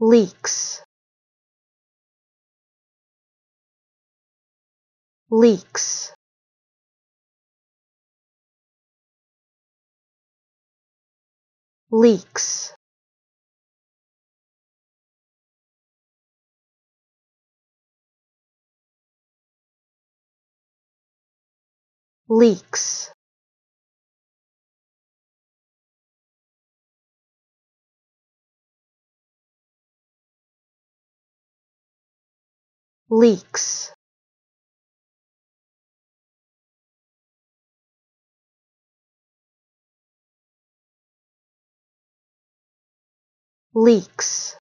leaks. Leaks. Leaks. Leaks leaks. Leaks